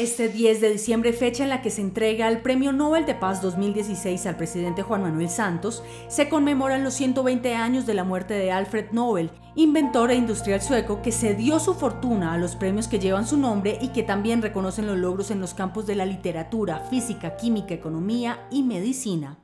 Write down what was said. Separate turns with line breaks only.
Este 10 de diciembre, fecha en la que se entrega el Premio Nobel de Paz 2016 al presidente Juan Manuel Santos, se conmemoran los 120 años de la muerte de Alfred Nobel, inventor e industrial sueco que se dio su fortuna a los premios que llevan su nombre y que también reconocen los logros en los campos de la literatura, física, química, economía y medicina.